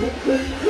маленькая.